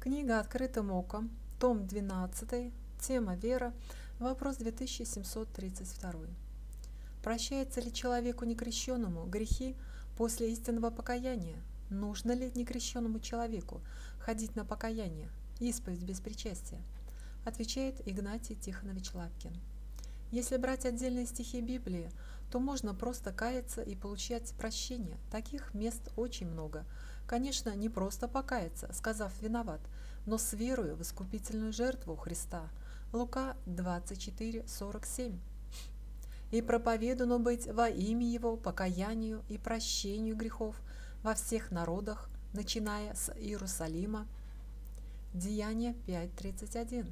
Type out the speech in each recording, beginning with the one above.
Книга «Открытым оком», том 12, тема «Вера», вопрос 2732. Прощается ли человеку некрещенному грехи после истинного покаяния? Нужно ли некрещенному человеку ходить на покаяние, исповедь без причастия? Отвечает Игнатий Тихонович Лапкин. Если брать отдельные стихи Библии, то можно просто каяться и получать прощение. Таких мест очень много. Конечно, не просто покаяться, сказав «виноват», но с верою в искупительную жертву Христа. Лука 24, 47. «И проповедано быть во имя Его покаянию и прощению грехов во всех народах, начиная с Иерусалима». Деяние 5.31.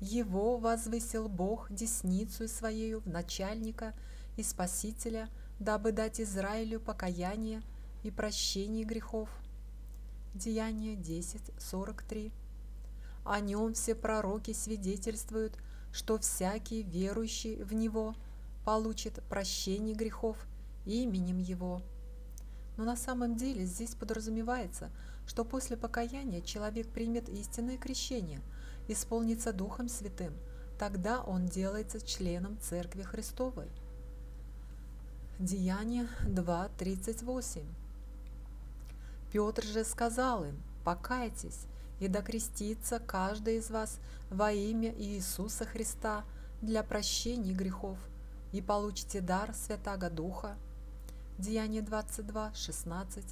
«Его возвысил Бог десницу Своею в начальника и Спасителя, дабы дать Израилю покаяние и прощение грехов». Деяние 10.43. О нем все пророки свидетельствуют, что всякий верующий в Него получит прощение грехов именем Его. Но на самом деле здесь подразумевается, что после покаяния человек примет истинное крещение, исполнится Духом Святым, тогда он делается членом Церкви Христовой. Деяние 2.38 Петр же сказал им, «Покайтесь и докрестится каждый из вас во имя Иисуса Христа для прощения грехов, и получите дар Святаго Духа». Деяние 22, 16.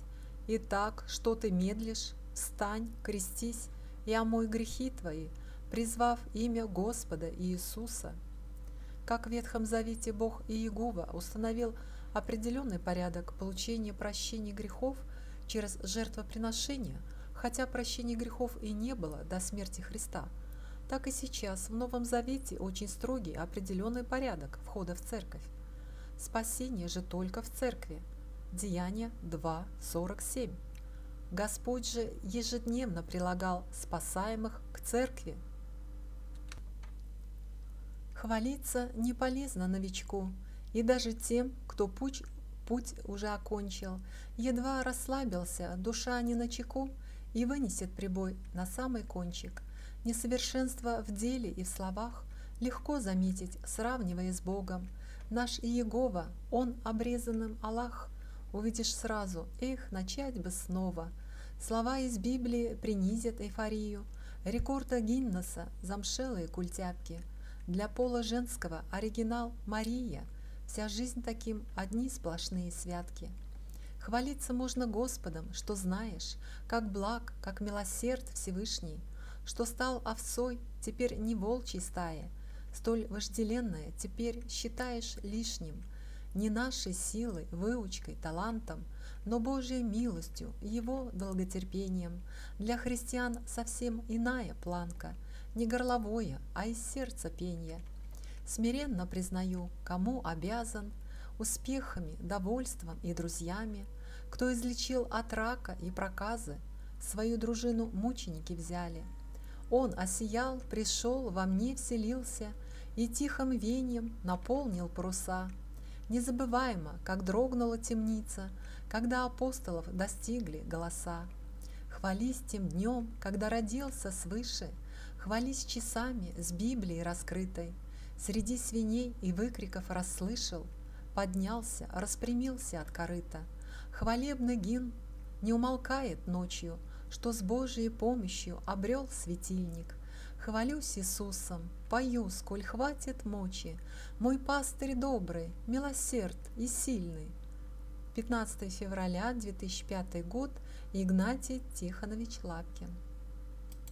«Итак, что ты медлишь? Встань, крестись и омой грехи твои, призвав имя Господа Иисуса». Как в Ветхом Завете Бог Иегова установил определенный порядок получения прощения грехов – через жертвоприношение, хотя прощения грехов и не было до смерти Христа, так и сейчас в Новом Завете очень строгий определенный порядок входа в церковь. Спасение же только в церкви. Деяние 2.47. Господь же ежедневно прилагал спасаемых к церкви. Хвалиться не полезно новичку, и даже тем, кто путь путь уже окончил, едва расслабился, душа не на чеку и вынесет прибой на самый кончик. Несовершенство в деле и в словах легко заметить, сравнивая с Богом. Наш Иегова, Он обрезанным Аллах, увидишь сразу, эх, начать бы снова. Слова из Библии принизят эйфорию, рекорда Гиннесса, замшелые культяпки. Для пола женского оригинал Мария – Вся жизнь таким одни сплошные святки. Хвалиться можно Господом, что знаешь, как благ, как милосерд Всевышний, что стал овцой, теперь не волчьей стае, столь вожделенное теперь считаешь лишним, не нашей силой, выучкой, талантом, но Божьей милостью, Его долготерпением. Для христиан совсем иная планка, не горловое, а из сердца пенья – Смиренно признаю, кому обязан успехами, довольством и друзьями, кто излечил от рака и проказы, свою дружину мученики взяли. Он осиял, пришел, во мне вселился и тихим веньем наполнил паруса. Незабываемо, как дрогнула темница, когда апостолов достигли голоса. Хвались тем днем, когда родился свыше, хвались часами с Библией раскрытой, Среди свиней и выкриков расслышал, Поднялся, распрямился от корыта. Хвалебный гимн не умолкает ночью, Что с Божьей помощью обрел светильник. Хвалюсь Иисусом, пою, сколь хватит мочи, Мой пастырь добрый, милосерд и сильный. 15 февраля 2005 год, Игнатий Тихонович Лапкин.